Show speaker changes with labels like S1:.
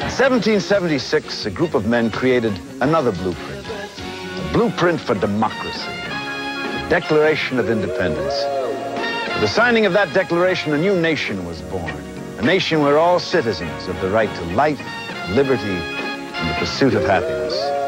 S1: 1776, a group of men created another blueprint, a blueprint for democracy, the Declaration of Independence. With the signing of that declaration, a new nation was born, a nation where all citizens have the right to life, liberty, and the pursuit of happiness.